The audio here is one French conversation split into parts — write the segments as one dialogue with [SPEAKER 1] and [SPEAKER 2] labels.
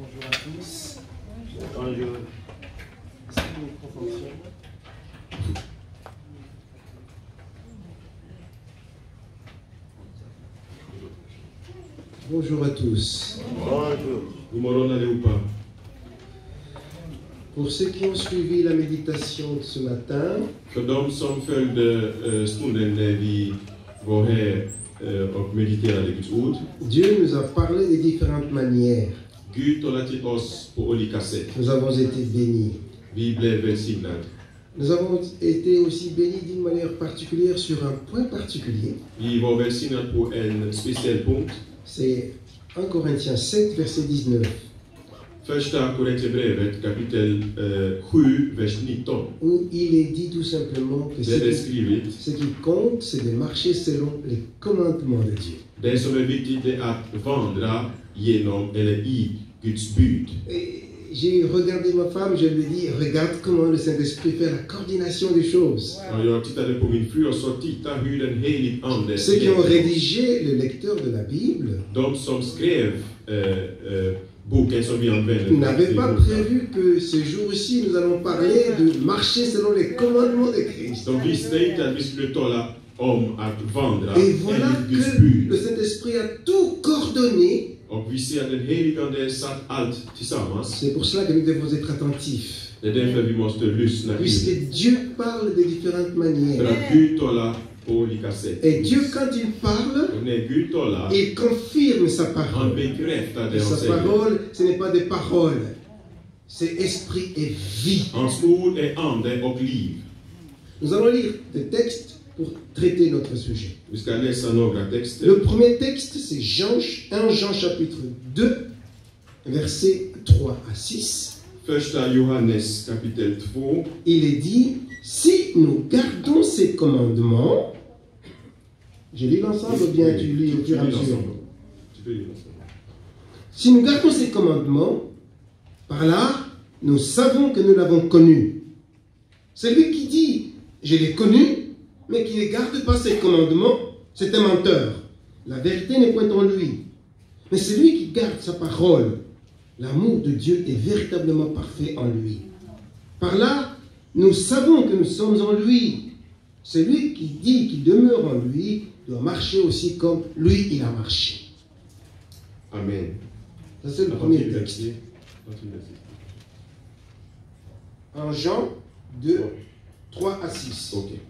[SPEAKER 1] Bonjour à tous. Bonjour. Est-ce que le micro fonctionne Bonjour à tous.
[SPEAKER 2] Bonjour. Umarona Leupa.
[SPEAKER 1] Pour ceux qui ont suivi la méditation de ce matin,
[SPEAKER 2] För de som följde stunden när vi var här och mediterade Guds ord.
[SPEAKER 1] Dieu nous a parlé de différentes manières. Nous avons été bénis. Nous avons été aussi bénis d'une manière particulière sur un point particulier. C'est 1 Corinthiens 7, verset 19,
[SPEAKER 2] Första Korinthierbrevet kapitel eh, 7, vers 19.
[SPEAKER 1] où il est dit tout simplement que ce qui compte, c'est de marcher selon les commandements de Dieu.
[SPEAKER 2] Genom eller i Guds bud.
[SPEAKER 1] J'ai regardé ma femme, je lui ai dit, regarde comment le Saint-Esprit fait la coordination des choses. Ceux qui ont
[SPEAKER 2] leder oss."
[SPEAKER 1] rédigé le lecteur de la Bible
[SPEAKER 2] vi använder
[SPEAKER 1] n'avaient pas prévu que ce jour-ci, nous allons parler de marcher selon les commandements de Christ. Et voilà que le. Saint-Esprit a tout coordonné.
[SPEAKER 2] Och vi ser att den helige Ande satt allt tillsammans.
[SPEAKER 1] C'est pour cela que nous devons être attentifs.
[SPEAKER 2] Det är därför vi måste lyssna till
[SPEAKER 1] Puisque Dieu parle de différentes
[SPEAKER 2] För
[SPEAKER 1] manières.
[SPEAKER 2] att Gud talar på olika sätt.
[SPEAKER 1] Et Dieu, quand il parle,
[SPEAKER 2] Och när Gud talar,
[SPEAKER 1] il confirme sa
[SPEAKER 2] han
[SPEAKER 1] parole.
[SPEAKER 2] bekräftar det
[SPEAKER 1] Et
[SPEAKER 2] han
[SPEAKER 1] sa
[SPEAKER 2] säger.
[SPEAKER 1] parole, ce n'est pas des paroles. C'est esprit et vie.
[SPEAKER 2] Hans ord är ande och liv.
[SPEAKER 1] Nous allons lire des textes pour traiter notre sujet. Le premier texte, c'est Jean, 1 Jean chapitre 2, versets 3 à 6.
[SPEAKER 2] Första Johannes kapitel 2.
[SPEAKER 1] Il est dit, si nous gardons ses commandements, je lis l'ensemble ou bien tu lis au fur et à mesure? Si nous gardons ses commandements, par là, nous savons que nous l'avons connu. Celui qui dit, je l'ai connu, mais qui ne garde pas ses commandements, c'est un menteur. La vérité n'est point en lui. Mais celui qui garde sa parole, l'amour de Dieu est véritablement parfait en lui. Par là, nous savons que nous sommes en lui. Celui qui dit qu'il demeure en lui doit marcher aussi comme lui, il a marché.
[SPEAKER 2] Amen.
[SPEAKER 1] Ça, c'est le premier texte. En Jean 2, 3 à 6.
[SPEAKER 2] Okej.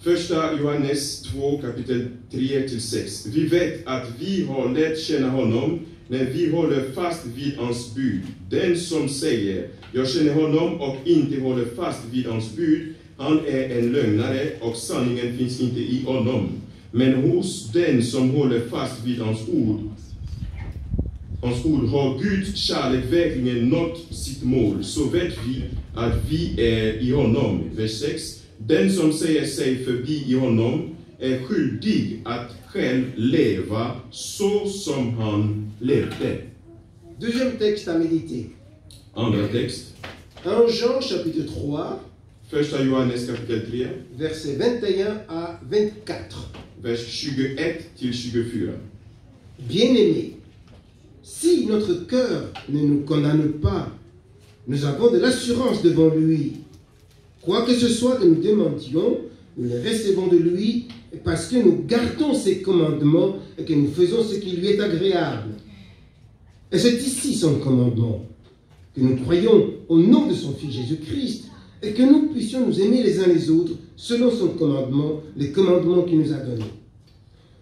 [SPEAKER 2] Första Johannes 2 kapitel 3 till 6. Vi vet att vi har lärt känna honom när vi håller fast vid hans bud. Den som säger jag känner honom och inte håller fast vid hans bud, han är en lögnare och sanningen finns inte i honom. Men hos den som håller fast vid hans ord, hans ord har Guds kärlek verkligen nått sitt mål. Så vet vi att vi är i honom. Vers 6. Den som säger sig förbi i honom är skyldig att själv leva så som han levde.
[SPEAKER 1] Deuxième texte à méditer.
[SPEAKER 2] Andra text.
[SPEAKER 1] 1 Jean chapitre 3,
[SPEAKER 2] Första Johannes kapitel 3,
[SPEAKER 1] versets 21 à 24.
[SPEAKER 2] vers 21 till 24.
[SPEAKER 1] Bien-aimés, si notre cœur ne nous condamne pas, nous avons de l'assurance devant lui. Quoi que ce soit que nous demandions, nous le recevons de lui parce que nous gardons ses commandements et que nous faisons ce qui lui est agréable. Et c'est ici son commandement, que nous croyons au nom de son Fils Jésus-Christ et que nous puissions nous aimer les uns les autres selon son commandement, les commandements qu'il nous a donnés.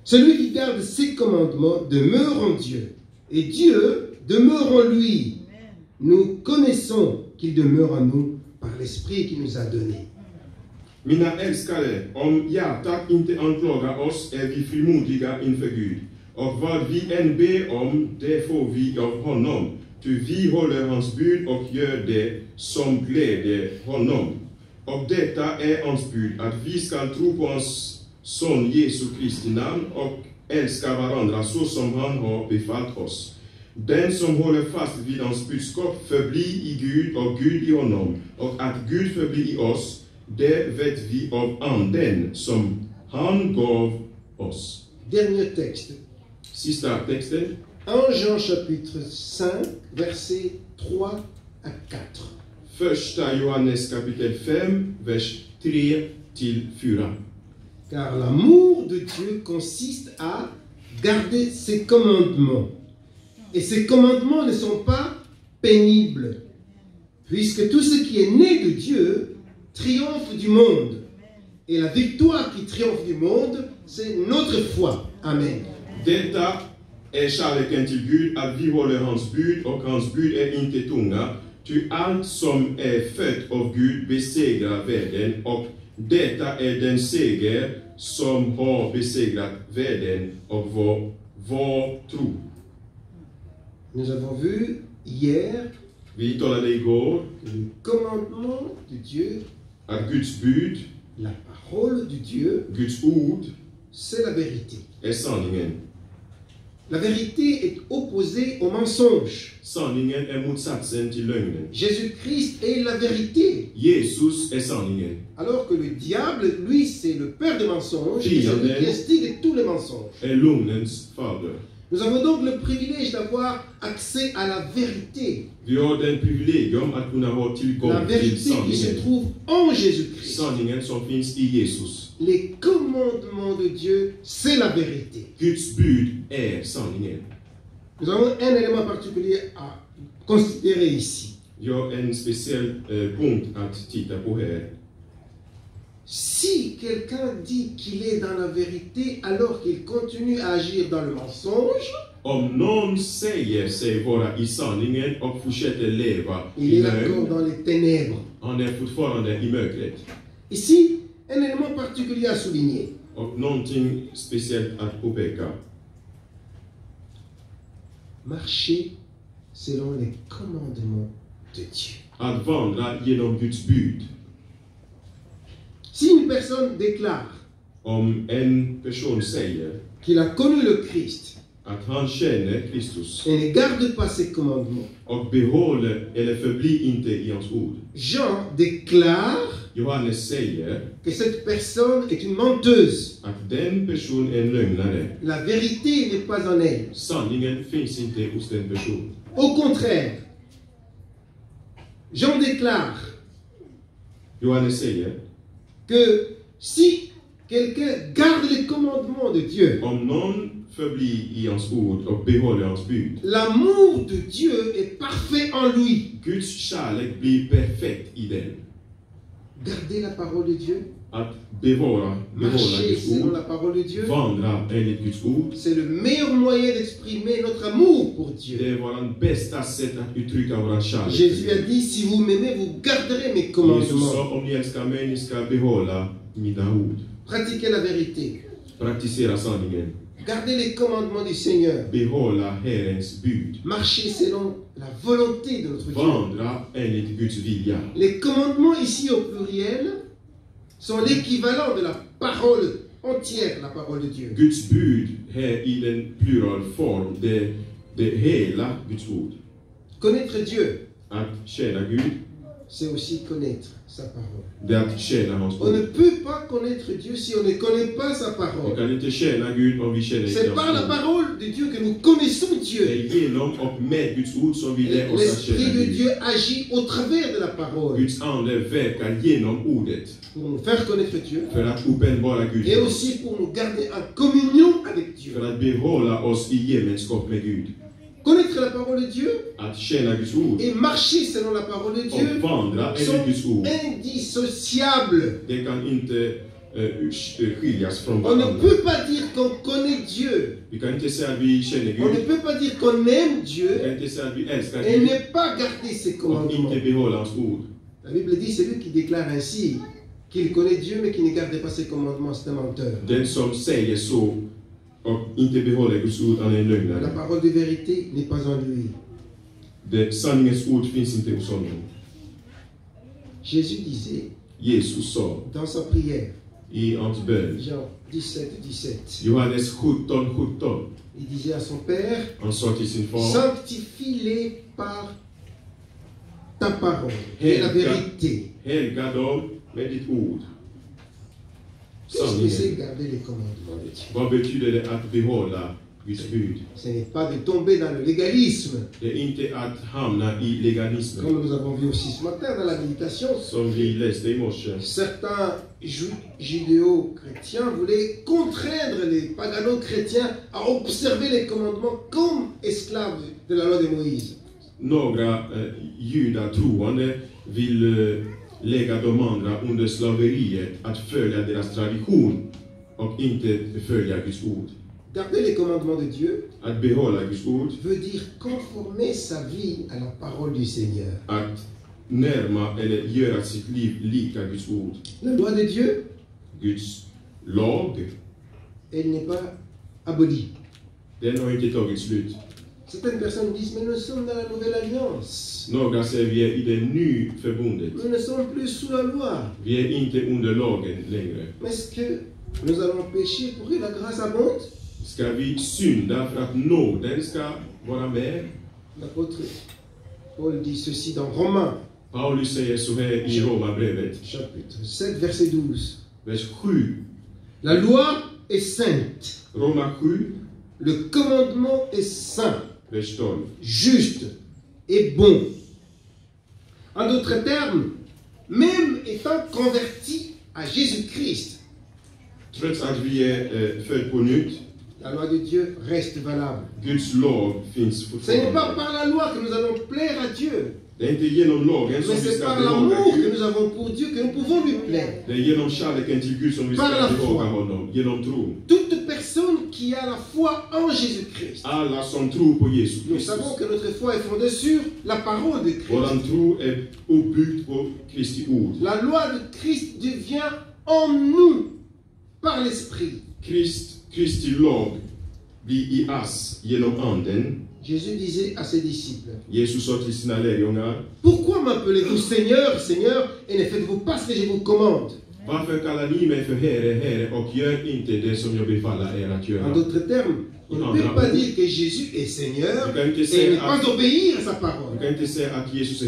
[SPEAKER 1] Celui qui garde ses commandements demeure en Dieu, et Dieu demeure en lui. Nous connaissons qu'il demeure en nous l'Esprit qu'il nous a donné.
[SPEAKER 2] Mina älskare, om hjärtat inte anklagar oss är vi frimodiga inför Gud. Och vad vi än ber om, det får vi av honom. Ty vi håller hans bud och gör det som glädjer honom. Och detta är hans bud, att vi ska tro på hans son Jesu Kristi namn och älska varandra så som han har befallt oss. Den som håller fast vid hans budskap förblir i Gud och Gud i honom, och att Gud förblir i oss, det vet vi av anden som han gav oss.
[SPEAKER 1] Dernier texte,
[SPEAKER 2] Sista texten,
[SPEAKER 1] 1 Jean chapitre 5, versets 3 à 4.
[SPEAKER 2] Första Johannes kapitel 5, vers 3 till 4.
[SPEAKER 1] Car l'amour de Dieu consiste à garder ses commandements. Et ses commandements ne sont pas pénibles, puisque tout ce qui est né de Dieu triomphe du monde. Et la victoire qui triomphe du monde, c'est notre foi. Amen.
[SPEAKER 2] Detta är kärleken till Gud, att vi håller hans bud och hans bud är inte tunga. Ty allt som Gud besegrar världen och detta är den seger som har besegrat världen och vår, vår tro.
[SPEAKER 1] Nous avons vu hier que le commandement de Dieu,
[SPEAKER 2] Guds bud,
[SPEAKER 1] la parole de Dieu,
[SPEAKER 2] Guds ord,
[SPEAKER 1] c'est la vérité.
[SPEAKER 2] sanningen.
[SPEAKER 1] La vérité est opposée au mensonge.
[SPEAKER 2] Sanningen är motsatsen till lögnen.
[SPEAKER 1] Jésus-Christ est la vérité.
[SPEAKER 2] Jesus är sanningen.
[SPEAKER 1] Alors que le diable, lui, c'est le père de mensonges,
[SPEAKER 2] amen.
[SPEAKER 1] qui instigue tous les mensonges.
[SPEAKER 2] Är lögnens fader.
[SPEAKER 1] Nous avons donc le privilège d'avoir accès à la vérité. La vérité qui se trouve en Jésus-Christ.
[SPEAKER 2] Jesus.
[SPEAKER 1] Les commandements de Dieu, c'est la vérité.
[SPEAKER 2] Sanningen.
[SPEAKER 1] Nous avons un élément particulier à considérer ici. Si quelqu'un dit qu'il est dans la vérité alors qu'il continue à agir dans le mensonge,
[SPEAKER 2] Om någon säger sig vara i sanningen och fortsätter leva
[SPEAKER 1] il
[SPEAKER 2] i lögn,
[SPEAKER 1] dans les ténèbres.
[SPEAKER 2] han är fortfarande i mörkret.
[SPEAKER 1] Ici, un élément particulier à souligner.
[SPEAKER 2] Och någonting speciellt att påpeka.
[SPEAKER 1] Marcher selon les commandements de Dieu.
[SPEAKER 2] Att vandra genom Guds bud.
[SPEAKER 1] Si une personne déclare
[SPEAKER 2] Om en person säger
[SPEAKER 1] qu'il a connu le Christ
[SPEAKER 2] att han känner Kristus
[SPEAKER 1] et ne garde pas ses commandements,
[SPEAKER 2] och behåller eller förblir inte i hans ord.
[SPEAKER 1] Jean déclare
[SPEAKER 2] Johannes säger
[SPEAKER 1] que cette personne est une menteuse.
[SPEAKER 2] att den person är en lögnare.
[SPEAKER 1] La vérité n'est pas en elle.
[SPEAKER 2] Sanningen finns inte hos den personen.
[SPEAKER 1] Au contraire, Jean déclare
[SPEAKER 2] Johannes säger
[SPEAKER 1] que si quelqu'un garde les commandements de Dieu, l'amour de Dieu est parfait en lui.
[SPEAKER 2] Guds kärlek blir perfekt i den.
[SPEAKER 1] Garder la parole de Dieu,
[SPEAKER 2] Att bevara, behålla
[SPEAKER 1] marcher
[SPEAKER 2] Guds
[SPEAKER 1] selon
[SPEAKER 2] ord,
[SPEAKER 1] la parole de Dieu,
[SPEAKER 2] vandra enligt Guds ord.
[SPEAKER 1] c'est le meilleur moyen d'exprimer notre amour pour Dieu.
[SPEAKER 2] Det är vårt bästa sätt att uttrycka vår kärlek.
[SPEAKER 1] Jésus a dit, si vous m'aimez, vous garderez mes
[SPEAKER 2] Jesus
[SPEAKER 1] commandements.
[SPEAKER 2] sa, om ni älskar mig, ni ska behålla mina ord.
[SPEAKER 1] Pratiquez la vérité.
[SPEAKER 2] Praktisera sanningen.
[SPEAKER 1] Gardez les commandements du Seigneur.
[SPEAKER 2] Behålla Herrens bud.
[SPEAKER 1] Marchez selon la volonté de notre Dieu.
[SPEAKER 2] Vandra enligt Guds vilja.
[SPEAKER 1] Les commandements ici au pluriel sont l'équivalent de la parole entière, la parole de Dieu.
[SPEAKER 2] Guds bud här i den pluralform, det, det hela Guds ord.
[SPEAKER 1] Connaître Dieu,
[SPEAKER 2] Att tjäna Gud,
[SPEAKER 1] c'est aussi connaître sa parole.
[SPEAKER 2] hans
[SPEAKER 1] On ne peut pas connaître Dieu si on ne connaît pas sa parole. C'est par la parole de Dieu que nous connaissons Dieu. L'Esprit de. Dieu agit au travers de la parole pour nous faire connaître Dieu et aussi pour nous garder en communion avec Dieu. Connaître la parole de Dieu et marcher selon la parole de Dieu sont indissociables.
[SPEAKER 2] Skiljas från
[SPEAKER 1] On ne peut pas dire qu'on connaît Dieu. On ne peut pas dire qu'on aime Dieu et ne pas garder ses commandements. La Bible dit celui qui déclare ainsi qu'il connaît Dieu mais qui ne garde pas ses commandements, c'est un menteur. La parole de vérité n'est pas en lui. Jésus disait
[SPEAKER 2] Jesus
[SPEAKER 1] dans sa prière, Jean 17, 17,
[SPEAKER 2] Johannes 17, 17.
[SPEAKER 1] il disait à son Père, sanctifie-les par ta parole et la vérité.
[SPEAKER 2] helga dem med ditt ord.
[SPEAKER 1] Qu'est-ce que c'est garder les commandements de Dieu
[SPEAKER 2] Vad betyder det att behålla Guds bud.
[SPEAKER 1] Ce n'est pas de tomber dans le légalisme,
[SPEAKER 2] Det är inte att hamna i legalismen.
[SPEAKER 1] comme nous avons vu aussi ce matin dans la méditation.
[SPEAKER 2] Som vi läste i morse.
[SPEAKER 1] Certains ju- judéo-chrétiens voulaient contraindre les pagano-chrétiens à observer les commandements comme esclaves de la loi de Moïse.
[SPEAKER 2] Några eh, judatroende vill lägga de andra under slaveriet att följa deras tradition och inte följa Guds ord.
[SPEAKER 1] Garder les commandements de Dieu
[SPEAKER 2] Att behålla Guds ord,
[SPEAKER 1] veut dire conformer sa vie à la parole du Seigneur.
[SPEAKER 2] att närma eller göra sitt liv lika Guds ord.
[SPEAKER 1] La loi de Dieu,
[SPEAKER 2] Guds lag,
[SPEAKER 1] elle n'est pas abolie.
[SPEAKER 2] den har inte tagit slut.
[SPEAKER 1] Certaines personnes disent, mais nous sommes dans la nouvelle alliance.
[SPEAKER 2] Några säger vi är i det nya förbundet.
[SPEAKER 1] Nous ne sommes plus sous la loi.
[SPEAKER 2] Vi är inte under lagen längre.
[SPEAKER 1] Mais est-ce que nous allons pécher pour que la grâce abonde?
[SPEAKER 2] Ska vi synda för att nåden ska vara med?
[SPEAKER 1] L'apôtre Paul dit ceci dans Romains,
[SPEAKER 2] Paulus säger så här i Romarbrevet,
[SPEAKER 1] chapitre 7, verset 12.
[SPEAKER 2] vers 7.
[SPEAKER 1] La loi est sainte,
[SPEAKER 2] Roma 7,
[SPEAKER 1] le commandement est saint,
[SPEAKER 2] vers 12.
[SPEAKER 1] Juste et bon. En d'autres termes, même étant converti à Jésus-Christ,
[SPEAKER 2] nytt,
[SPEAKER 1] la loi de Dieu reste valable. Ce n'est pas par la loi que nous allons plaire à Dieu,
[SPEAKER 2] som
[SPEAKER 1] mais c'est par l'amour que nous avons pour Dieu que nous pouvons lui plaire. Par la foi.
[SPEAKER 2] tron.
[SPEAKER 1] Toute personne qui a la foi en Jésus-Christ.
[SPEAKER 2] Alla som tror på Jesus
[SPEAKER 1] Nous savons que notre foi est fondée sur la parole de
[SPEAKER 2] Våran
[SPEAKER 1] Christ.
[SPEAKER 2] tro är uppbyggd på Kristi ord.
[SPEAKER 1] La loi de Christ devient en nous par l'Esprit.
[SPEAKER 2] Krist, Kristi lag blir i oss genom anden.
[SPEAKER 1] Jésus disait à ses disciples, Pourquoi m'appelez-vous Seigneur, Seigneur, et ne faites-vous pas ce que je vous commande?
[SPEAKER 2] Varför kallar ni mig för Herre, Herre och gör inte det som jag befaller er att
[SPEAKER 1] En d'autres termes, on ne peut pas dire que Jésus est Seigneur et ne pas obéir à sa parole.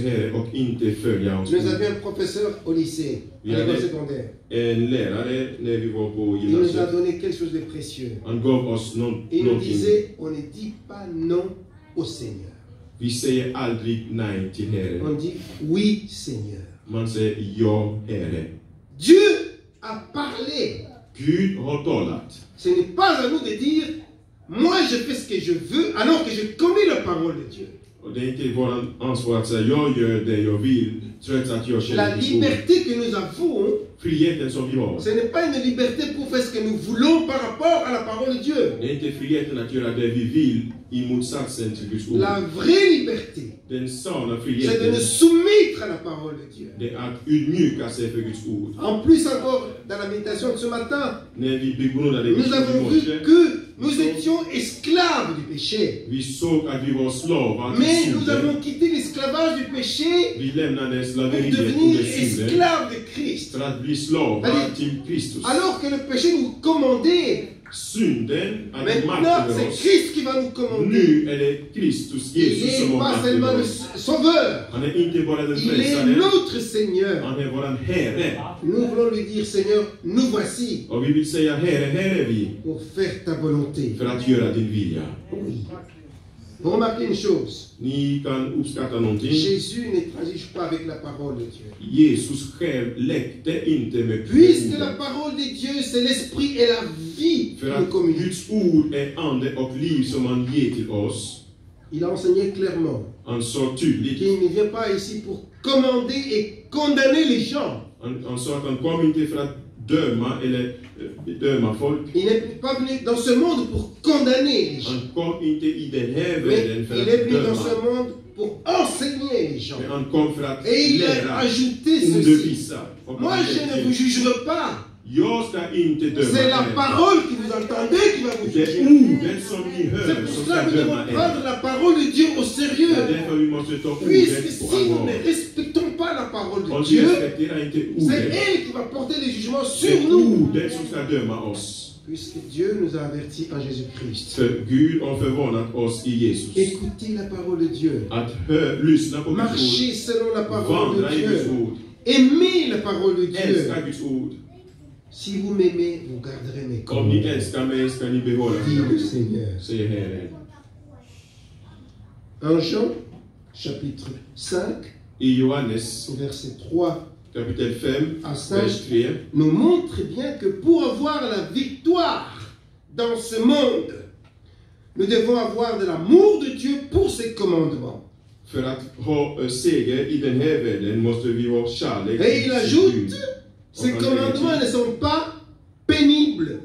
[SPEAKER 2] Herre inte följa hans
[SPEAKER 1] Nous avions un professeur au lycée, à l'école secondaire.
[SPEAKER 2] En lärare när vi var på
[SPEAKER 1] Il nous a donné quelque chose de précieux.
[SPEAKER 2] han gav oss någon,
[SPEAKER 1] Et il nous disait, on ne dit pas non au Seigneur.
[SPEAKER 2] Vi säger aldrig nej till Herre.
[SPEAKER 1] On dit oui, Seigneur.
[SPEAKER 2] Man säger ja, Herre.
[SPEAKER 1] Dieu a parlé.
[SPEAKER 2] Gud har talat.
[SPEAKER 1] Ce n'est pas à nous de dire, moi je fais ce que je veux alors que je connais la parole de Dieu.
[SPEAKER 2] Och det är inte vårt ansvar att säga jag gör det jag vill, trots att jag
[SPEAKER 1] La
[SPEAKER 2] känner
[SPEAKER 1] liberté que nous avons,
[SPEAKER 2] Friheten som vi har,
[SPEAKER 1] ce n'est pas une liberté pour faire ce que nous voulons par rapport à la parole de Dieu.
[SPEAKER 2] det är inte friheten att göra det vi vill i motsatsen till Guds ord.
[SPEAKER 1] La vraie liberté,
[SPEAKER 2] Den sanna
[SPEAKER 1] c'est de nous soumettre à la parole de Dieu.
[SPEAKER 2] det är att utmjuka sig för Guds ord.
[SPEAKER 1] En plus encore, dans la méditation de ce matin, nous avons vu que nous étions esclaves du péché.
[SPEAKER 2] vi såg att vi var slavar
[SPEAKER 1] Mais nous avons quitté l'esclavage du péché
[SPEAKER 2] Vi lämnade
[SPEAKER 1] pour devenir esclaves de Christ.
[SPEAKER 2] för att bli slavar
[SPEAKER 1] Allez.
[SPEAKER 2] till Kristus.
[SPEAKER 1] Alors que le péché nous commandait,
[SPEAKER 2] Synden
[SPEAKER 1] maintenant c'est. Christ qui va nous commander. Il
[SPEAKER 2] har
[SPEAKER 1] pas seulement le sauveur, il est notre Seigneur. Nous voulons lui dire, Seigneur, nous voici pour faire ta volonté. Oui. Vous remarquez une chose. Jésus ne transige pas avec la parole de Dieu. Puisque la parole de Dieu, c'est l'esprit et la vie qui nous
[SPEAKER 2] att
[SPEAKER 1] communique.
[SPEAKER 2] Guds ord är ande och liv som han ger till oss.
[SPEAKER 1] Il a enseigné clairement qu'il ne vient pas ici pour commander et condamner les gens.
[SPEAKER 2] han, han sa att han döma eller döma folk.
[SPEAKER 1] Il n'est pas venu dans ce monde pour condamner les gens.
[SPEAKER 2] Han kom inte i den här
[SPEAKER 1] Mais
[SPEAKER 2] världen för
[SPEAKER 1] il est venu dans ce monde pour enseigner les gens.
[SPEAKER 2] Men han kom för att
[SPEAKER 1] Et il a ajouté ceci. Moi, je ne vous jugerai pas.
[SPEAKER 2] Jag ska inte döma
[SPEAKER 1] C'est la parole que vous entendez qui va vous juger. C'est pour cela que nous devons prendre la parole de Dieu au sérieux. Puisque si nous ne respectons pas la parole de Dieu, c'est elle qui va porter les jugements sur nous. Puisque Dieu nous a avertis en Jésus-Christ. Écoutez la parole de Dieu. Marchez selon la parole de Dieu. Aimez la parole de Dieu. Si vous m'aimez, vous garderez mes commandements. Dit le Seigneur. En Jean, chapitre 5,
[SPEAKER 2] I Johannes
[SPEAKER 1] verset 3
[SPEAKER 2] kapitel 5,
[SPEAKER 1] à 5,
[SPEAKER 2] vers 3,
[SPEAKER 1] nous montre bien que pour avoir la victoire dans ce monde, nous devons avoir de l'amour de Dieu pour ses commandements. Et il ajoute, ces commandements ne sont pas pénibles.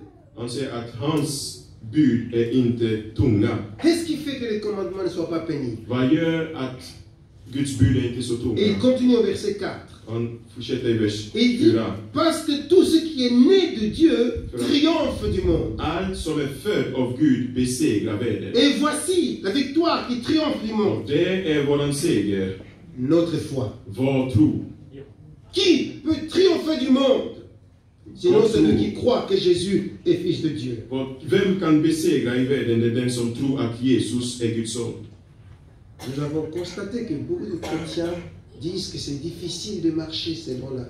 [SPEAKER 1] Qu'est-ce qui fait que les commandements ne soient pas pénibles? Et il continue au verset 4.
[SPEAKER 2] Han fortsätter i vers
[SPEAKER 1] Et il dit,
[SPEAKER 2] 4.
[SPEAKER 1] parce que tout ce qui est né de Dieu triomphe du monde. Et voici la victoire qui triomphe du monde, notre foi. Qui peut triompher du monde? Sinon celui qui croit que Jésus est fils de Dieu. Nous avons constaté que beaucoup de chrétiens disent que c'est difficile de marcher selon la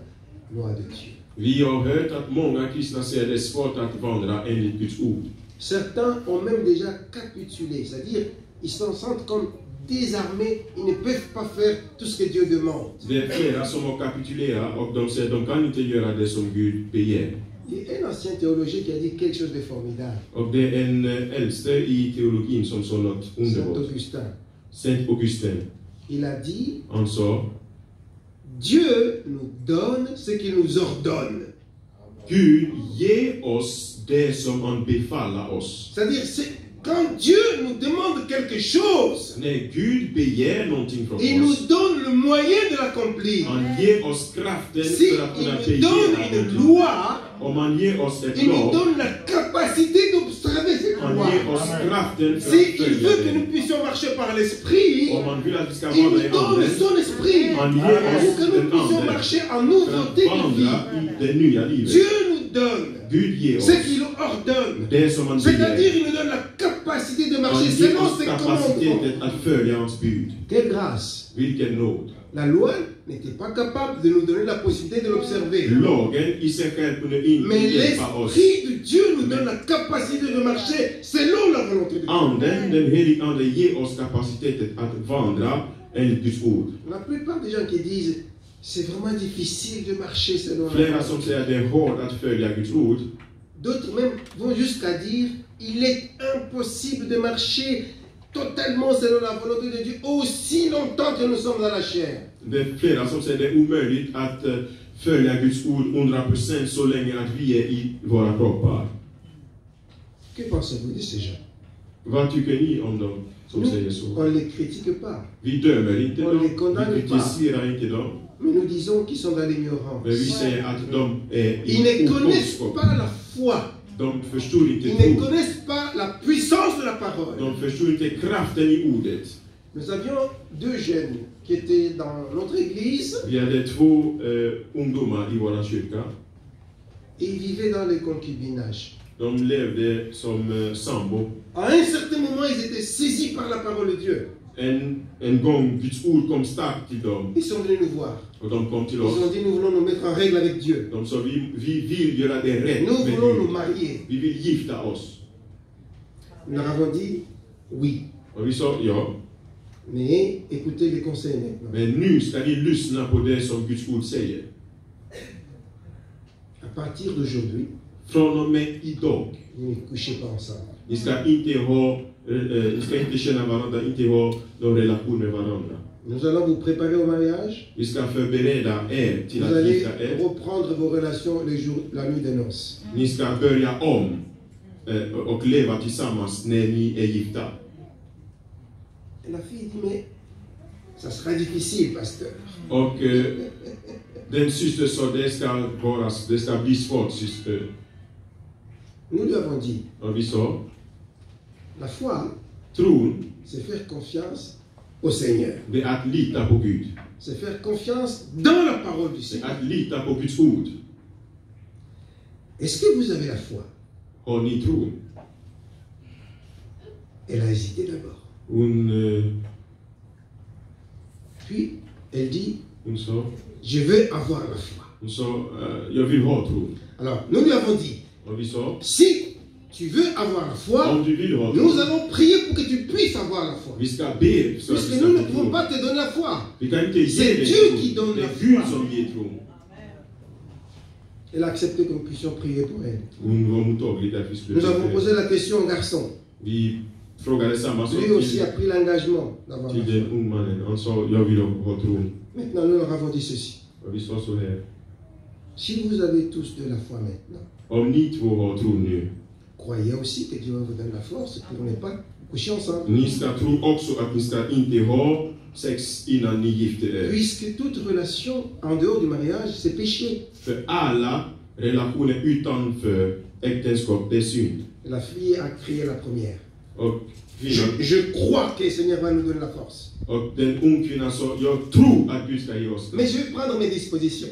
[SPEAKER 1] loi de Dieu.
[SPEAKER 2] Vi har hört att många kristna säger det är svårt att vandra enligt Guds ord.
[SPEAKER 1] Certains ont même déjà capitulé, c'est-à-dire ils s'en sentent comme désarmés, ils ne peuvent pas faire tout ce que Dieu demande.
[SPEAKER 2] Det är flera som har kapitulerat och de säger de kan inte göra det som Gud begär.
[SPEAKER 1] Il y a un ancien théologien qui a dit quelque chose de formidable,
[SPEAKER 2] Och det är en eh, äldste i teologin som sa något
[SPEAKER 1] Saint
[SPEAKER 2] underbart.
[SPEAKER 1] Augustin.
[SPEAKER 2] Saint Augustin.
[SPEAKER 1] Il a dit,
[SPEAKER 2] Han sa
[SPEAKER 1] Dieu nous donne ce qu'il nous ordonne. C'est-à-dire, c'est quand Dieu nous demande quelque chose, il nous donne le moyen de l'accomplir. Si il nous donne une loi, il nous donne la capacité d'observer Si il veut que nous puissions marcher par l'esprit, il nous donne son esprit pour que nous puissions marcher en nouveauté de vie. Dieu nous donne ce qu'il ordonne. C'est-à-dire, il nous donne la capacité de marcher selon ses
[SPEAKER 2] bud.
[SPEAKER 1] Quelle grâce! La loi n'était pas capable de nous donner la possibilité de l'observer. Mais l'Esprit de Dieu nous donne la capacité de marcher selon la volonté de Dieu.
[SPEAKER 2] Anden, den helige Ande, ger oss kapaciteten att vandra enligt Guds ord.
[SPEAKER 1] La plupart des gens qui disent c'est vraiment difficile de marcher selon la volonté.
[SPEAKER 2] Guds ord.
[SPEAKER 1] D'autres même vont jusqu'à dire il est impossible de marcher totalement selon la volonté de Dieu aussi longtemps que nous sommes dans la chair.
[SPEAKER 2] Det är flera som säger att det är omöjligt att eh, följa Guds ord 100% så länge att vi är i våra kroppar.
[SPEAKER 1] Que pensez-vous de ces gens?
[SPEAKER 2] Vad tycker ni om dem som säger så?
[SPEAKER 1] On ne les critique pas,
[SPEAKER 2] Vi dömer inte
[SPEAKER 1] Och
[SPEAKER 2] dem,
[SPEAKER 1] det condamne
[SPEAKER 2] vi
[SPEAKER 1] pas.
[SPEAKER 2] kritiserar inte dem.
[SPEAKER 1] mais nous disons qu'ils sont dans l'ignorance.
[SPEAKER 2] Men vi säger att de är
[SPEAKER 1] Ils ne connaissent pas la foi.
[SPEAKER 2] De förstår inte
[SPEAKER 1] Ils ne connaissent pas la puissance de la parole.
[SPEAKER 2] De förstår inte kraften i ordet.
[SPEAKER 1] Nous avions deux jeunes qui étaient dans notre église et ils vivaient dans le concubinage.
[SPEAKER 2] Sambo.
[SPEAKER 1] À un certain moment, ils étaient saisis par la parole de Dieu. Ils sont venus nous voir. Ils ont dit, nous voulons nous mettre en règle avec Dieu. Nous voulons nous marier. Nous leur avons dit, oui.
[SPEAKER 2] Och vi sa ja,
[SPEAKER 1] Mais écoutez les conseils maintenant.
[SPEAKER 2] men nu ni lyssna på det som Guds säger.
[SPEAKER 1] À partir d'aujourd'hui, vous ne couchez pas ensemble.
[SPEAKER 2] med varandra.
[SPEAKER 1] Nous allons vous préparer au mariage.
[SPEAKER 2] Er till
[SPEAKER 1] Vous allez reprendre vos relations les jours, la nuit des noces.
[SPEAKER 2] Ni ska börja om och leva tillsammans när ni är gifta.
[SPEAKER 1] Et la fille dit, mais ça sera difficile, pasteur.
[SPEAKER 2] Och eh, den syster sa det ska, vara, det ska bli svårt syster.
[SPEAKER 1] Nous lui avons dit,
[SPEAKER 2] Och vi sa,
[SPEAKER 1] la foi,
[SPEAKER 2] tron
[SPEAKER 1] c'est faire confiance au Seigneur.
[SPEAKER 2] det är att lita på Gud.
[SPEAKER 1] C'est faire confiance dans la parole du
[SPEAKER 2] Det är
[SPEAKER 1] Seigneur.
[SPEAKER 2] att lita på Guds ord.
[SPEAKER 1] Est-ce que vous avez la foi?
[SPEAKER 2] Har ni tron?
[SPEAKER 1] Elle a hésité d'abord. Puis, elle dit, je veux avoir la foi.
[SPEAKER 2] Tron.
[SPEAKER 1] Alors, nous lui avons dit, si tu veux avoir la foi, nous allons prier pour que tu puisses avoir la foi. Puisque nous ne pouvons pas te donner la foi. C'est Dieu qui donne la foi. Elle a accepté que nous puissions prier pour elle. Nous avons posé la question au garçon. Lui aussi a pris l'engagement d'avoir
[SPEAKER 2] tron.
[SPEAKER 1] Maintenant, nous leur avons dit ceci. Si vous avez tous de la foi maintenant, croyez aussi que Dieu vous donne la force pour ne pas coucher ensemble. Puisque toute relation en dehors du mariage, c'est péché.
[SPEAKER 2] Synd.
[SPEAKER 1] La fille a crié la première. Je, crois que le Seigneur va nous donner la force. Mais je vais prendre mes dispositions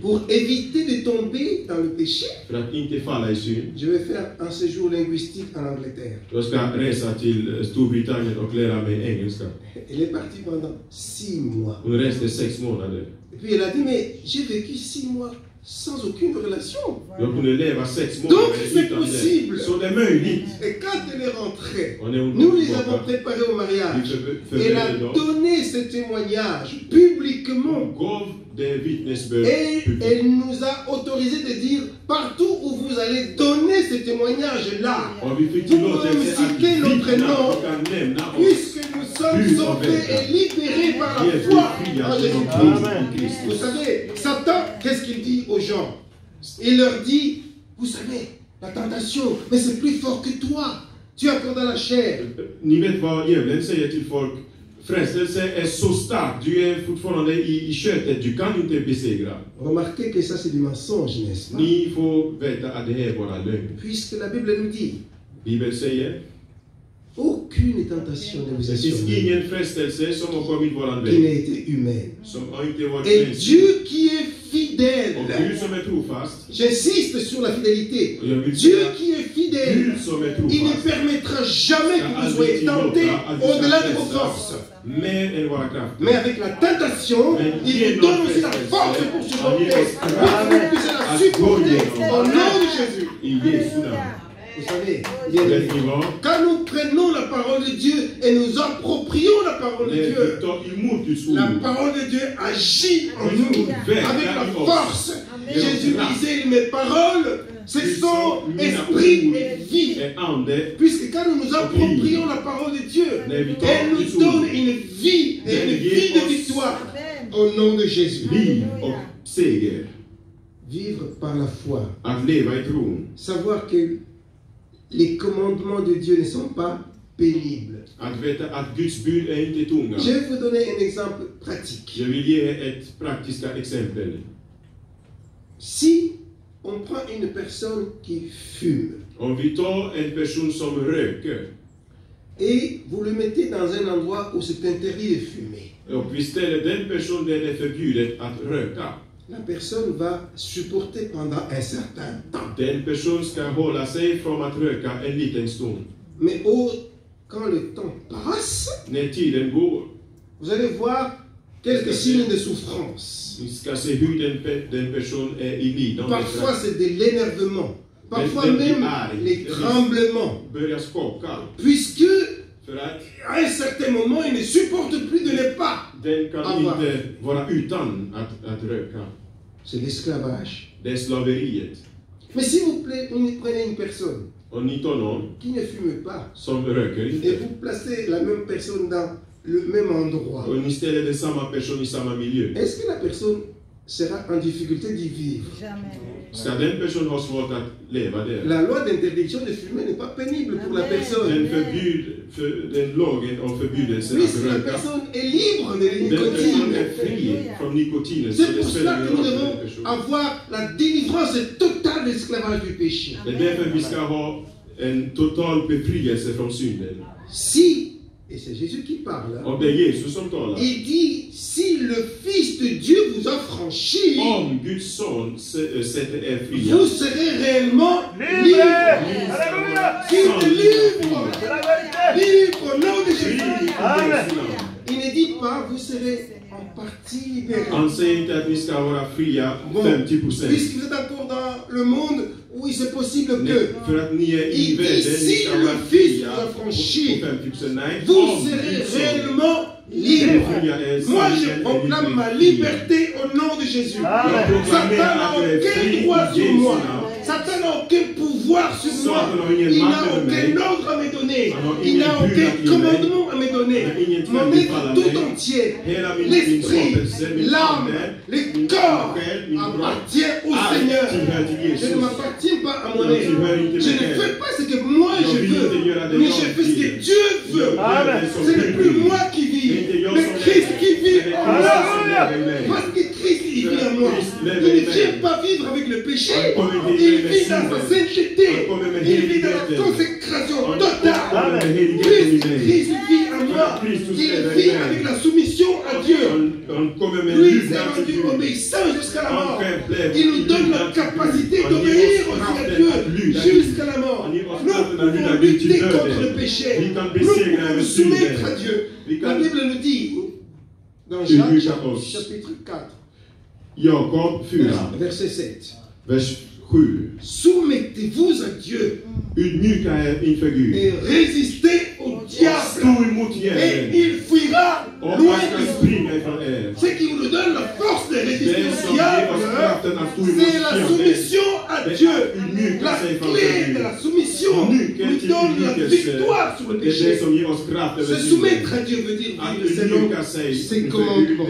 [SPEAKER 1] pour éviter de tomber dans le péché. Je vais faire un séjour linguistique en Angleterre. Elle est partie pendant six mois. Et puis elle a dit, mais j'ai vécu six mois sans aucune relation.
[SPEAKER 2] Leva sex
[SPEAKER 1] Donc, c'est possible.
[SPEAKER 2] är möjligt.
[SPEAKER 1] Et quand elle est rentrée, nous les avons préparés au mariage. Elle a donné ce témoignage publiquement. Et elle nous a autorisé de dire partout où vous allez donner ce témoignage-là, Vous pouvez citer notre nom. puisque nous sommes sauvés et libérés par la foi en Jésus-Christ. Vous savez, Satan, qu'est-ce qu'il dit aux gens Il leur dit, vous savez, la tentation, mais c'est plus fort que toi. Tu es encore dans la chair.
[SPEAKER 2] Ni vet vad djävulen säger till folk. Frestelse är så stark. Du är fortfarande i, i köttet. Du kan inte besegra.
[SPEAKER 1] Remarquez que ça c'est du mensonge, n'est-ce pas?
[SPEAKER 2] Ni får veta att det här är bara lögn.
[SPEAKER 1] Puisque la Bible nous dit,
[SPEAKER 2] Bibeln säger
[SPEAKER 1] aucune tentation ne vous
[SPEAKER 2] finns
[SPEAKER 1] survenue qui n'a été humaine. Et. Dieu qui est fidèle, j'insiste sur la fidélité, Dieu qui est fidèle, il ne permettra jamais que vous soyez tentés au-delà de vos forces. Mais avec la tentation, il vous donne aussi la force pour supporter, pour que vous puissiez la supporter au nom de Jésus. Vous savez, quand nous prenons la parole de Dieu et nous approprions la parole de Dieu, la parole de Dieu agit en nous avec la force. Jésus disait, mes paroles, ce sont esprit et vie. Puisque quand nous nous approprions la parole de Dieu, elle nous donne une vie et une vie de victoire. Au nom de Jésus. Vivre par la foi. Savoir que les commandements de Dieu ne sont pas pénibles. Je vais vous donner un exemple pratique. Si on prend une personne qui fume et vous le mettez dans un endroit où c'est interdit de fumer, la personne va supporter pendant un certain temps.
[SPEAKER 2] Den person ska hålla sig från att röka en liten stund.
[SPEAKER 1] Mais au, quand le temps passe,
[SPEAKER 2] När tiden går,
[SPEAKER 1] vous allez voir quelques signes de souffrance.
[SPEAKER 2] vi ska se hur den, den person är i lidande.
[SPEAKER 1] Parfois, c'est de l'énervement. Parfois même les tremblements.
[SPEAKER 2] Börjar skaka.
[SPEAKER 1] Puisque à un certain moment, il ne supporte plus de ne pas.
[SPEAKER 2] den kan
[SPEAKER 1] va.
[SPEAKER 2] inte vara utan att, att röka.
[SPEAKER 1] C'est l'esclavage.
[SPEAKER 2] Det är slaveriet.
[SPEAKER 1] Mais s'il vous plaît, vous prenez une personne
[SPEAKER 2] Om ni tar någon
[SPEAKER 1] qui ne fume pas
[SPEAKER 2] som röker
[SPEAKER 1] et
[SPEAKER 2] inte
[SPEAKER 1] vous placez la même personne dans le même endroit,
[SPEAKER 2] och ni ställer den samma person i samma miljö.
[SPEAKER 1] est-ce que la personne sera en difficulté d'y vivre
[SPEAKER 3] Jamais.
[SPEAKER 1] La loi d'interdiction de fumer n'est pas pénible pour la personne. Puisque
[SPEAKER 2] att
[SPEAKER 1] la personne est libre de nicotine. C'est pour cela que nous devons avoir la délivrance totale de l'esclavage du péché. Si, et c'est Jésus qui parle, hein,
[SPEAKER 2] som talar.
[SPEAKER 1] il dit, si le Fils de Dieu vous a franchi,
[SPEAKER 2] fria,
[SPEAKER 1] vous serez réellement
[SPEAKER 4] Libre! Alléluia!
[SPEAKER 1] libre. Libre au nom de Jésus. Il ne dit pas, vous serez en partie libérés.
[SPEAKER 2] Han säger inte att ni ska vara fria
[SPEAKER 1] Bon,
[SPEAKER 2] 50 procent.
[SPEAKER 1] puisque vous êtes encore dans le monde où il est possible que ici, le Fils vous a franchi.
[SPEAKER 2] på 50 procent. Nej,
[SPEAKER 1] vous serez réellement
[SPEAKER 2] är
[SPEAKER 1] Moi, je proclame ma liberté au nom de Jésus. Satan n'a aucun droit sur moi. Satan n'a aucun pouvoir sur moi. Il n'a aucun à me donner.
[SPEAKER 2] Har
[SPEAKER 1] Il n'a aucun commandement à me donner. Mon être tout entier, l'esprit, l'âme, le corps appartient au Seigneur.
[SPEAKER 2] till
[SPEAKER 1] Je ne m'appartiens pas à
[SPEAKER 2] tillhör inte
[SPEAKER 1] Je ne fais pas ce que moi je veux, mais je fais ce que. Dieu veut. Ce n'est plus moi qui vis,
[SPEAKER 2] Som
[SPEAKER 1] Christ qui vit en moi. Parce que Christ il vit en moi.
[SPEAKER 2] Christ
[SPEAKER 1] Il ne vient pas vivre avec le péché. Il vit dans sa sainteté. Il vit dans la consécration totale.
[SPEAKER 2] mig.
[SPEAKER 1] Christ vit en moi,
[SPEAKER 2] Christus
[SPEAKER 1] il
[SPEAKER 2] lever i
[SPEAKER 1] vit avec la soumission à Dieu. Lui,
[SPEAKER 2] till
[SPEAKER 1] rendu
[SPEAKER 2] Gud.
[SPEAKER 1] obéissant jusqu'à la mort. Il nous donne la capacité d'obéir aussi à Dieu jusqu'à la mort. Nous pouvons lutter contre le péché. Nous pouvons nous soumettre à Dieu. La Bible nous dit dans Jacques chapitre 4,
[SPEAKER 2] Jakob 4,
[SPEAKER 1] verset 7.
[SPEAKER 2] Vers 7.
[SPEAKER 1] Soumettez-vous à Dieu
[SPEAKER 2] inför Gud.
[SPEAKER 1] et résistez au diable et il fuira loin de vous. Ce qui nous donne la force de résister au diable, c'est la soumission à Dieu. La clé de la soumission nous donne la victoire sur le péché. Se soumettre à Dieu veut dire vivre selon ses commandements.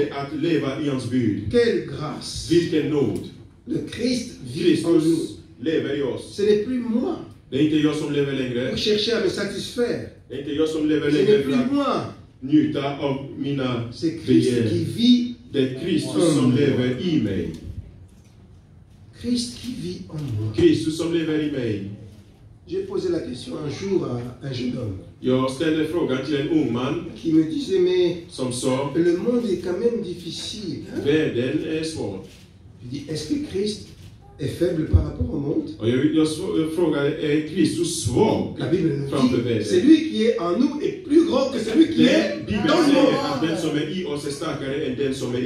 [SPEAKER 1] Quelle grâce.
[SPEAKER 2] Vilken nåd.
[SPEAKER 1] Le Christ vit en nous. Ce n'est plus moi pour chercher à me satisfaire. Ce n'est plus moi. C'est Christ qui vit.
[SPEAKER 2] Det är Kristus som lever i mig.
[SPEAKER 1] Christ qui vit en moi.
[SPEAKER 2] Kristus som lever i mig.
[SPEAKER 1] J'ai posé la question un jour à un jeune homme
[SPEAKER 2] Jag ställde frågan till en ung man
[SPEAKER 1] qui me disait Mais
[SPEAKER 2] som sa
[SPEAKER 1] le monde est quand même difficile. hein?
[SPEAKER 2] världen är svår.
[SPEAKER 1] Je dis Est-ce que Christ est faible par rapport au monde? La Bible nous dit? Celui qui est en nous est plus grand que celui qui est dans le monde.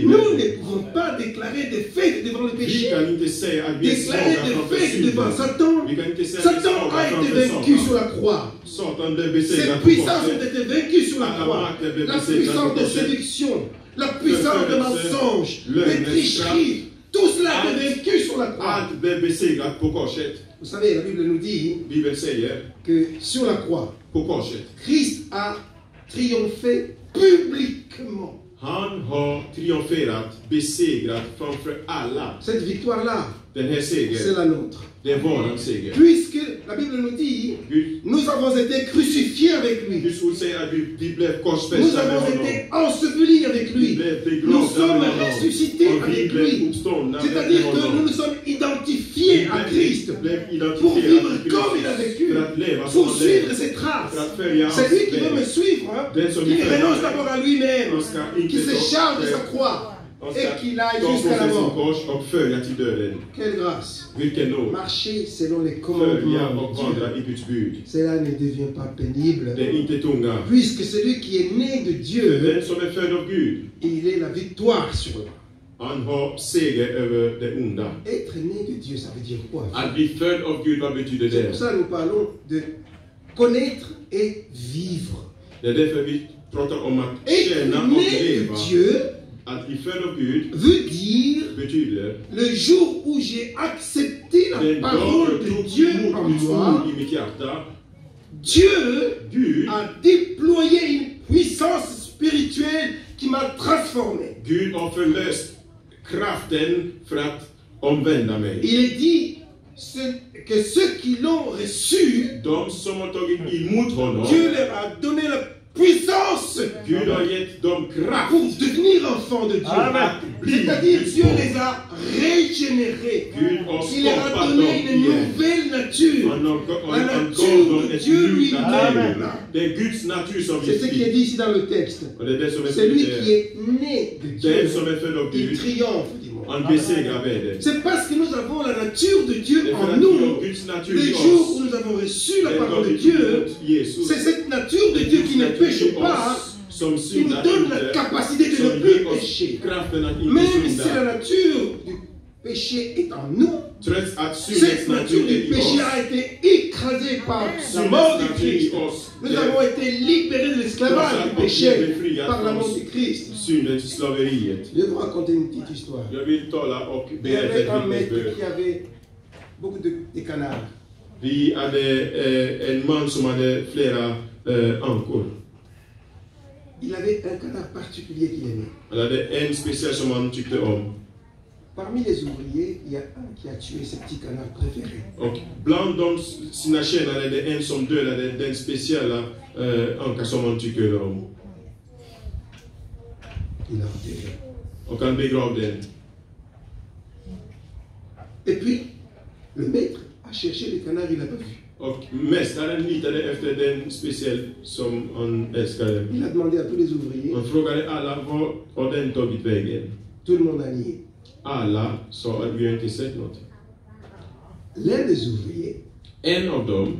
[SPEAKER 1] Nous ne pouvons pas déclarer des faits devant le péché. Déclarer des faits devant. Satan. Satan a été vaincu sur la croix. Ses puissances ont été vaincues sur la croix. La puissance de séduction, la puissance de mensonge, de
[SPEAKER 2] lögner,
[SPEAKER 1] Vous savez, la Bible nous dit
[SPEAKER 2] säger
[SPEAKER 1] que sur la croix. Christ a triomphé publiquement. Cette victoire-là, c'est la nôtre. Puisque la Bible nous dit, nous avons été crucifiés avec lui. Nous avons été ensevelis avec lui. Nous sommes ressuscités avec lui. C'est-à-dire que nous nous sommes identifiés à Christ pour vivre comme il a vécu, pour suivre ses traces.
[SPEAKER 2] Hans
[SPEAKER 1] Celui qui veut me suivre, hein, qui renonce d'abord à lui-même, qui se charge de sa croix et qu'il aille jusqu'à la mort. Quelle grâce. Marcher selon les commandements de Dieu. Cela ne devient pas pénible. Puisque celui qui est né de Dieu, il est la victoire sur le mal.
[SPEAKER 2] han har seger över det onda.
[SPEAKER 1] Être né de Dieu, ça veut dire quoi?
[SPEAKER 2] Att bli född av Gud, vad betyder
[SPEAKER 1] C'est pour ça que nous parlons de connaître et vivre.
[SPEAKER 2] Det är därför vi pratar om att
[SPEAKER 1] Être
[SPEAKER 2] känna och
[SPEAKER 1] né de
[SPEAKER 2] leva.
[SPEAKER 1] Dieu Veut dire le? jour où j'ai accepté la parole de Dieu en moi. Dieu a déployé une puissance spirituelle qui m'a transformé. Il est dit que ceux qui l'ont reçu, Dieu leur a donné la puissance pour devenir enfants de Dieu. C'est-à-dire Dieu les a régénérés. Il leur a donné une nouvelle nature. La de Dieu lui-même. C'est ce qui est dit ici dans le texte. Celui
[SPEAKER 2] skrivet
[SPEAKER 1] qui est né de Dieu, il triomphe,
[SPEAKER 2] världen.
[SPEAKER 1] C'est parce que nous avons la nature de Dieu en nous.
[SPEAKER 2] Guds natur
[SPEAKER 1] Le
[SPEAKER 2] i
[SPEAKER 1] jour où nous avons reçu la parole de Dieu, c'est cette nature de Dieu qui ne pêche pas qui nous donne la capacité de ne plus pécher. Même si la nature du péché est en nous, cette nature
[SPEAKER 2] natur
[SPEAKER 1] du péché a été écrasée par la mort de Christ. Nous avons été libérés de l'esclavage du péché par la mort de Christ.
[SPEAKER 2] Syndens slaveriet.
[SPEAKER 1] Je vais vous raconter une petite histoire.
[SPEAKER 2] Jag vill tala och
[SPEAKER 1] Il y avait un
[SPEAKER 2] vittnesbörd.
[SPEAKER 1] qui avait beaucoup de, de canards.
[SPEAKER 2] Vi hade eh, en man som hade flera eh, ankor.
[SPEAKER 1] Il avait un canard particulier qu'il aimait.
[SPEAKER 2] Han hade en speciell som han tyckte om.
[SPEAKER 1] Parmi les ouvriers, il y a un qui a tué ses petits canards préférés.
[SPEAKER 2] Och bland de sina tjänare är det en som dödade den speciella eh, anka som han tycker om.
[SPEAKER 1] Il l'a enterré.
[SPEAKER 2] Och han begravde den.
[SPEAKER 1] Et puis, le maître a cherché le canard, il l'a pas vu.
[SPEAKER 2] Och mästaren litade efter den speciell som han älskade.
[SPEAKER 1] Il a demandé à tous les ouvriers.
[SPEAKER 2] Han frågade alla var har den tagit vägen.
[SPEAKER 1] Tout le monde a nié.
[SPEAKER 2] Alla sa att vi har inte sett något.
[SPEAKER 1] L'un des ouvriers
[SPEAKER 2] En av dem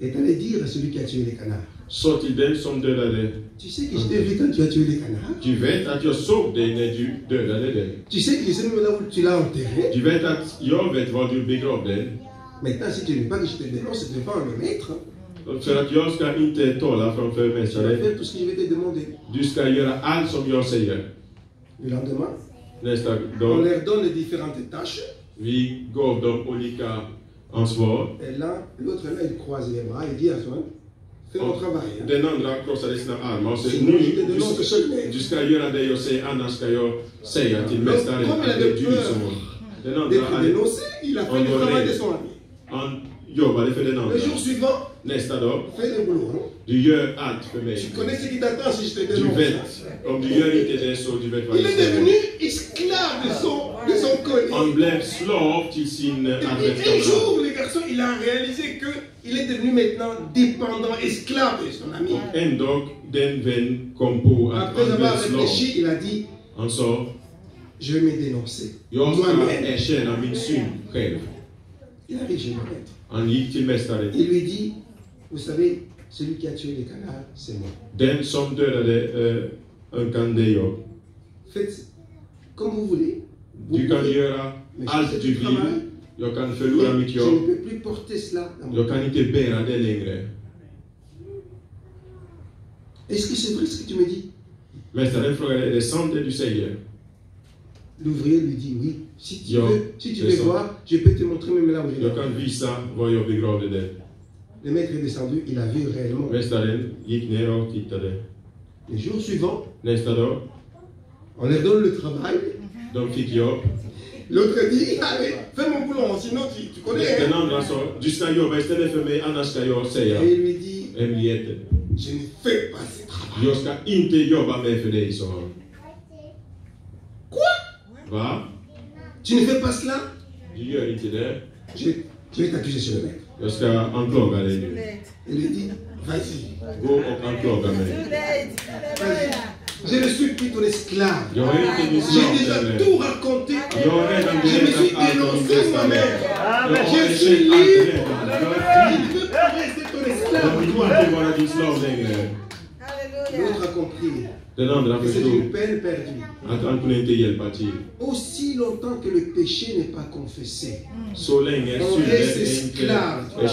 [SPEAKER 1] est allé dire à celui qui a tué les canards
[SPEAKER 2] sa till den som dödade
[SPEAKER 1] Tu sais que je t'ai vu quand tu as tué les canards
[SPEAKER 2] Du vet att jag såg dig när du dödade den.
[SPEAKER 1] Tu sais que je sais même là où tu l'as enterré
[SPEAKER 2] Du vet att jag vet var du begravde den.
[SPEAKER 1] Maintenant, si tu ne veux pas que je te dénonce devant le maître,
[SPEAKER 2] För att jag ska inte tala framför
[SPEAKER 1] tu vas
[SPEAKER 2] mästaren.
[SPEAKER 1] faire tout ce que je vais te demander.
[SPEAKER 2] Du ska göra allt som jag säger.
[SPEAKER 1] Le lendemain,
[SPEAKER 2] Nästa
[SPEAKER 1] on leur donne différentes tâches.
[SPEAKER 2] vi gav dem olika ansvar.
[SPEAKER 1] Et là, l'autre là, il croise les bras et dit à toi Fais mon
[SPEAKER 2] Och
[SPEAKER 1] travail. hein.
[SPEAKER 2] den andra krossade sina armar och sa nu, du, ska göra det jag säger, annars ska jag säga till mästaren att det är du som har... Den andra hade,
[SPEAKER 1] dénoncé, il a fait le travail de son ami.
[SPEAKER 2] han jobbade för den
[SPEAKER 1] Le
[SPEAKER 2] andra.
[SPEAKER 1] jour suivant,
[SPEAKER 2] Nästa dag,
[SPEAKER 1] fais le boulot. hein.
[SPEAKER 2] du gör allt för mig.
[SPEAKER 1] Tu connais ce qui t'attend si je te
[SPEAKER 2] Du
[SPEAKER 1] dénonce.
[SPEAKER 2] vet, om du gör inte det så du vet vad
[SPEAKER 1] Il
[SPEAKER 2] jag
[SPEAKER 1] est
[SPEAKER 2] säger.
[SPEAKER 1] De son,
[SPEAKER 2] sin
[SPEAKER 1] Et un jour, le garçon, il a réalisé qu'il est devenu maintenant dépendant, esclave de son ami. Après avoir réfléchi, il a dit Je vais me dénoncer. Moi-même. Il arrive chez maître. Il lui dit Vous savez, celui qui a tué les canards, c'est moi.
[SPEAKER 2] Den som dödade uh, jag.
[SPEAKER 1] Faites comme vous voulez.
[SPEAKER 2] Du
[SPEAKER 1] pouvez,
[SPEAKER 2] göra allt du vill. Jag kan förlora mitt
[SPEAKER 1] Je ne
[SPEAKER 2] jobb.
[SPEAKER 1] peux plus porter cela dans mon
[SPEAKER 2] Jag kan inte bära det längre.
[SPEAKER 1] Est-ce que c'est vrai ce que tu me dis?
[SPEAKER 2] Mästaren frågade, är det sant det du säger?
[SPEAKER 1] L'ouvrier lui dit Oui. Si tu veux, si tu veux voir, je peux te montrer même là où je
[SPEAKER 2] Jag kan visa var jag begravde den.
[SPEAKER 1] Le maître est descendu, il a vu réellement.
[SPEAKER 2] Mästaren gick ner och tittade.
[SPEAKER 1] Le jour suivant,
[SPEAKER 2] Nästa dag,
[SPEAKER 1] on leur donne le travail.
[SPEAKER 2] Fick jobb.
[SPEAKER 1] L'autre dit Allez, fais mon boulot, sinon tu, tu connais. Et il lui dit. Je ne fais pas ce travail. Quoi?
[SPEAKER 2] Va?
[SPEAKER 1] Tu ne fais pas cela? Je, je vais t'accuser sur le. Il lui dit Vas-y,
[SPEAKER 2] mig.
[SPEAKER 1] vas-y. Je ne suis plus ton esclave. J'ai déjà tout raconté. Je me suis dénoncé moi-même.
[SPEAKER 2] har
[SPEAKER 1] Je suis libre. Je ne veux plus rester ton esclave. L'autre a compris Que c'est une peine perdue. Aussi longtemps que le péché n'est pas confessé,
[SPEAKER 2] länge
[SPEAKER 1] On
[SPEAKER 2] inte
[SPEAKER 1] esclave. le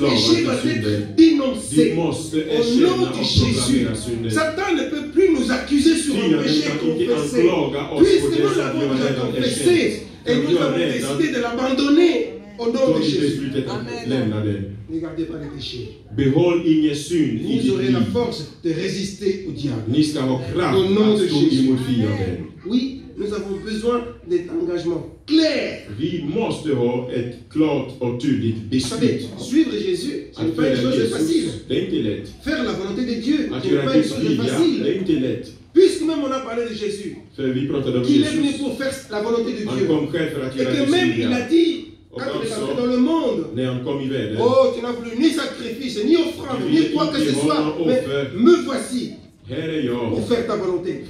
[SPEAKER 1] péché doit être dénoncé. Au nom de Jésus. Satan ne peut plus nous accuser sur un péché confessé. Puisque nous l'avons déjà confessé et nous avons décidé de l'abandonner au nom de Jésus.
[SPEAKER 2] den.
[SPEAKER 1] Ne gardez pas le péché.
[SPEAKER 2] Behåll ingen synd i
[SPEAKER 1] Vous aurez la force de résister au diable. Au nom de Jésus. Oui, nous avons besoin d'un engagement clair.
[SPEAKER 2] Vi måste ha ett klart och tydligt
[SPEAKER 1] Vous savez,
[SPEAKER 2] beslut.
[SPEAKER 1] suivre Jésus, ce n'est pas une chose facile. Faire la volonté de Dieu, ce n'est pas une chose facile. Puisque même on a parlé de Jésus, qu'il est venu pour faire la volonté de Dieu. Et que même il a dit, quand
[SPEAKER 2] också-
[SPEAKER 1] entré dans le monde, oh, tu n'as voulu ni sacrifice, ni offrande, ni quoi que ce soit, mais me voici. Pour faire ta volonté.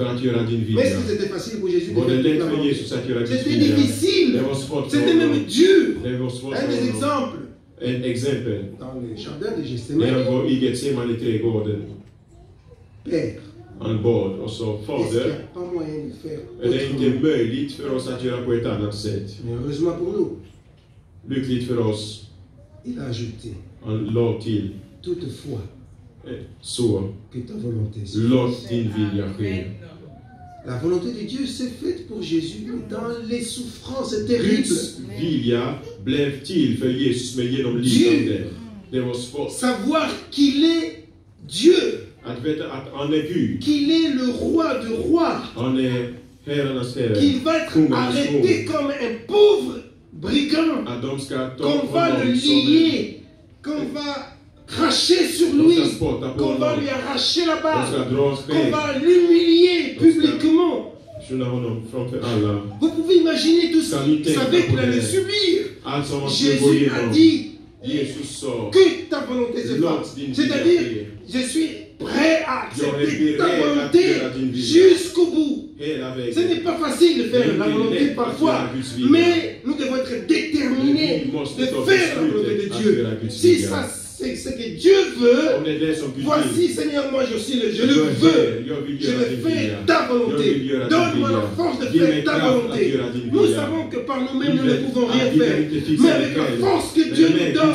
[SPEAKER 1] Mais est-ce que c'était facile pour Jésus de faire C'était difficile. C'était même dur. Un des exemples,
[SPEAKER 2] exempel.
[SPEAKER 1] dans le jardin de Gethsemane. Père.
[SPEAKER 2] Han bad och sa
[SPEAKER 1] Est-ce qu'il n'y
[SPEAKER 2] Fader,
[SPEAKER 1] a pas moyen de faire
[SPEAKER 2] är det inte
[SPEAKER 1] autrement?
[SPEAKER 2] möjligt för oss att göra på ett annat sätt?
[SPEAKER 1] Mais heureusement pour nous,
[SPEAKER 2] Lyckligt för oss,
[SPEAKER 1] il a ajouté
[SPEAKER 2] han la till
[SPEAKER 1] toutefois
[SPEAKER 2] eh, så,
[SPEAKER 1] que ta volonté
[SPEAKER 2] låt din vilja ske.
[SPEAKER 1] La volonté de Dieu s'est faite pour Jésus dans les souffrances terribles.
[SPEAKER 2] Guds vilja blev till för Jesus med genom lidande. Det var svårt.
[SPEAKER 1] Savoir qu'il est Dieu,
[SPEAKER 2] Att veta att han är Gud.
[SPEAKER 1] qu'il est le roi de rois,
[SPEAKER 2] Han är herrarnas herre.
[SPEAKER 1] qu'il va être arrêté comme un pauvre brigand, qu'on va le lier, qu'on va cracher sur lui, qu'on va lui arracher la barbe, qu'on va l'humilier publiquement. Vous pouvez imaginer tout
[SPEAKER 2] tänka
[SPEAKER 1] savez
[SPEAKER 2] på
[SPEAKER 1] qu'il allait subir.
[SPEAKER 2] Gå
[SPEAKER 1] Jésus a dit que ta volonté se fasse. C'est-à-dire, je suis prêt à accepter ta volonté jusqu'au bout. Ce n'est pas facile de faire la volonté parfois, mais nous devons être déterminés de faire la volonté de Dieu. Si
[SPEAKER 2] vilja.
[SPEAKER 1] ça c'est ce que Dieu veut, voici. Seigneur, moi je suis le, je le veux. Je faire
[SPEAKER 2] vilja.
[SPEAKER 1] ta volonté. Donne-moi la force de faire ta volonté. Nous savons que par nous-mêmes nous ne pouvons rien faire. Mais avec la force que Dieu nous donne,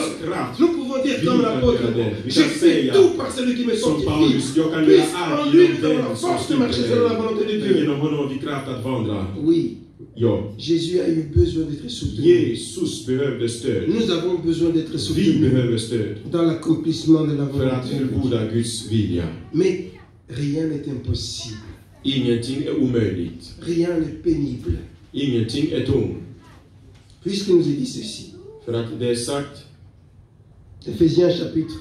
[SPEAKER 1] nous pouvons dire comme l'apôtre Je fais tout par celui qui me sanctifie. Puisse en lui nous avons la force de marcher selon la volonté de Dieu. Oui,
[SPEAKER 2] Ja.
[SPEAKER 1] Jésus a eu besoin d'être soutenu.
[SPEAKER 2] Jesus behövde stöd.
[SPEAKER 1] Nous avons besoin d'être
[SPEAKER 2] Vi
[SPEAKER 1] soutenus
[SPEAKER 2] behöver stöd
[SPEAKER 1] dans l'accomplissement de la
[SPEAKER 2] för att
[SPEAKER 1] volonté.
[SPEAKER 2] fullborda Guds vilja.
[SPEAKER 1] Mais rien n'est impossible.
[SPEAKER 2] Ingenting är omöjligt.
[SPEAKER 1] Rien n'est pénible.
[SPEAKER 2] Ingenting är tungt.
[SPEAKER 1] Puisqu'il nous est dit ceci.
[SPEAKER 2] För att det är sagt
[SPEAKER 1] Éphésiens chapitre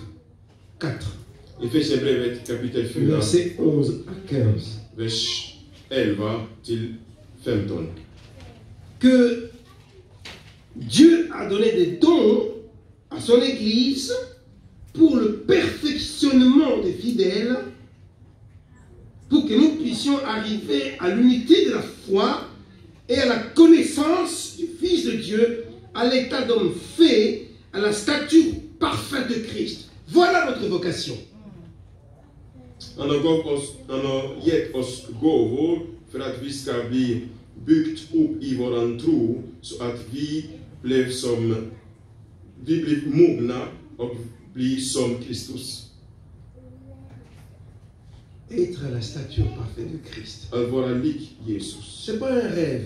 [SPEAKER 1] 4,
[SPEAKER 2] Efesierbrevet kapitel 4,
[SPEAKER 1] versets 11 à 15.
[SPEAKER 2] vers 11 till 15.
[SPEAKER 1] Que Dieu a donné des dons à son Église pour le perfectionnement des fidèles, pour que nous puissions arriver à l'unité de la foi et à la connaissance du Fils de Dieu, à l'état d'homme fait, à la stature parfaite de Christ. Voilà notre vocation.
[SPEAKER 2] Byggt upp i våran tro så att vi blev som vi blir mogna och blir som Kristus.
[SPEAKER 1] Être à la stature parfaite de Christ.
[SPEAKER 2] Att vara lik Jesus.
[SPEAKER 1] Ce n'est pas un rêve,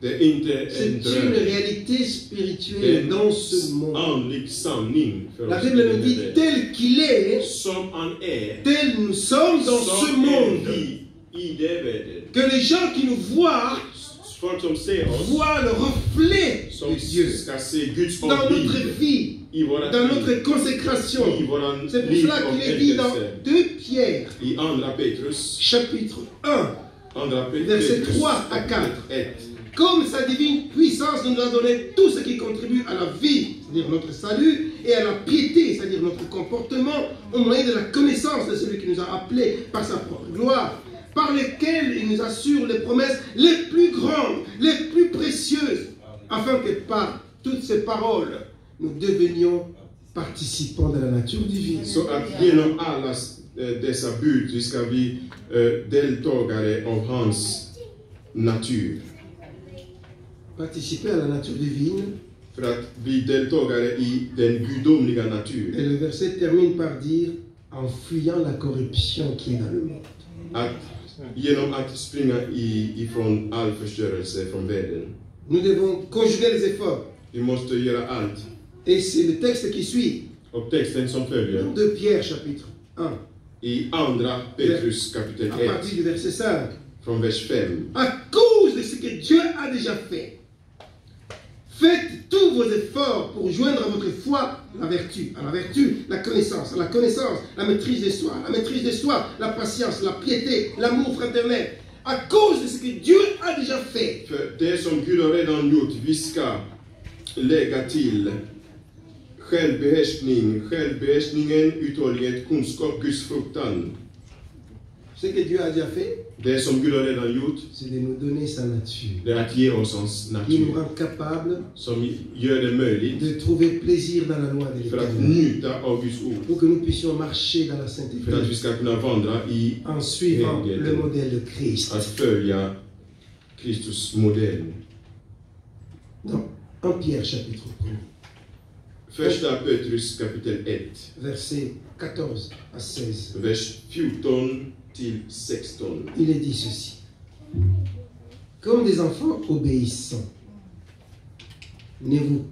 [SPEAKER 2] Det är inte en
[SPEAKER 1] c'est une
[SPEAKER 2] dröm.
[SPEAKER 1] réalité
[SPEAKER 2] Det är
[SPEAKER 1] spirituelle dans ce
[SPEAKER 2] en
[SPEAKER 1] monde.
[SPEAKER 2] andlig sanning för
[SPEAKER 1] La
[SPEAKER 2] oss.
[SPEAKER 1] Bible nous dit tel qu'il est,
[SPEAKER 2] Som han är,
[SPEAKER 1] tel nous sommes dans ce
[SPEAKER 2] som är
[SPEAKER 1] monde.
[SPEAKER 2] vi i det världen.
[SPEAKER 1] Que les gens qui nous voient voient le reflet de Dieu dans notre vie, dans notre consécration. C'est pour cela qu'il est dit dans
[SPEAKER 2] helgelse.
[SPEAKER 1] 2 Pierre, chapitre 1,
[SPEAKER 2] andra Pe-
[SPEAKER 1] Verset
[SPEAKER 2] Petrus
[SPEAKER 1] 3 à 4.
[SPEAKER 2] 1.
[SPEAKER 1] comme sa divine puissance nous a donné tout ce qui contribue à la vie, c'est-à-dire notre salut, et à la piété, c'est-à-dire notre comportement, au moyen de la connaissance de celui qui nous a appelés par sa propre gloire, par lesquels il nous assure les promesses les plus grandes, les plus précieuses, afin que par toutes ces paroles, nous devenions participants de la nature divine.
[SPEAKER 2] Dessa bud vi deltagare av hans natur.
[SPEAKER 1] Participer à la nature divine,
[SPEAKER 2] För att bli deltagare i den gudomliga
[SPEAKER 1] et le verset termine par dire, en fuyant la corruption qui est dans le monde.
[SPEAKER 2] Att, genom att springa i, ifrån all förstörelse från världen.
[SPEAKER 1] Nous devons conjuguer les efforts.
[SPEAKER 2] Vi måste göra allt.
[SPEAKER 1] Et c'est le texte qui suit,
[SPEAKER 2] Och texten som följer
[SPEAKER 1] de Pierre chapitre 1,
[SPEAKER 2] i andra Petrus kapitel
[SPEAKER 1] à
[SPEAKER 2] 1
[SPEAKER 1] partir du verset 5.
[SPEAKER 2] från vers 5.
[SPEAKER 1] À cause de ce que Dieu a déjà fait, faites tous vos efforts pour joindre à votre foi la vertu, à la vertu la connaissance, à la connaissance la maîtrise de soi, la maîtrise de soi la patience, la piété, l'amour fraternel. À cause de ce que Dieu a déjà fait,
[SPEAKER 2] det som Gud har redan gjort, vi ska lägga till självbehärskning, självbehärskningen, uthållighet, kunskap, Guds fruktan.
[SPEAKER 1] Ce que Dieu a déjà fait, c'est de nous donner sa nature. qui nous rend
[SPEAKER 2] möjligt
[SPEAKER 1] de trouver plaisir dans la loi de l'Éternel. Pour que nous puissions marcher dans la sainteté en suivant le modèle de Christ. Dans 1 Pierre chapitre 1,
[SPEAKER 2] Första Petrus kapitel 1,
[SPEAKER 1] versets 14 à 16.
[SPEAKER 2] vers 14 till 16.
[SPEAKER 1] Il est dit ceci. Comme des enfants obéissants, ne vous